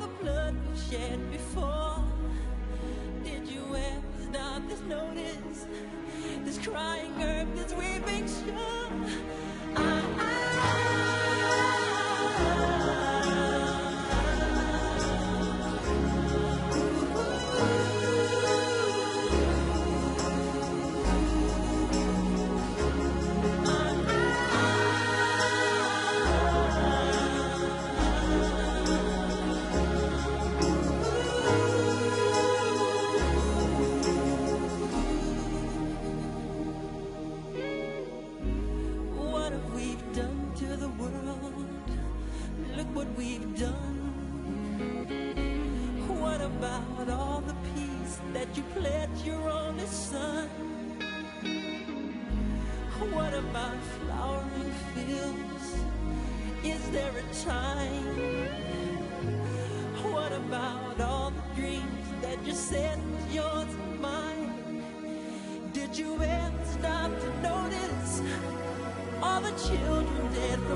the blood we shed before? Did you ever stop to notice this crying earth, this weeping shore? I, About flowering fields? Is there a time? What about all the dreams that you said was yours and mine? Did you ever stop to notice all the children dead?